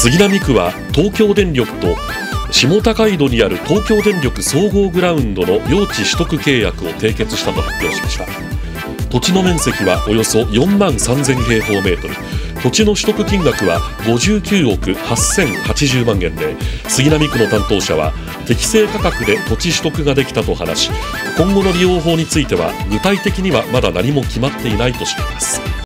杉並区は東京電力と下高井戸にある東京電力総合グラウンドの用地取得契約を締結したと発表しました。土地の面積はおよそ4万3000平方メートル。土地の取得金額は59億8080万円で杉並区の担当者は適正価格で土地取得ができたと話し今後の利用法については具体的にはまだ何も決まっていないとしています。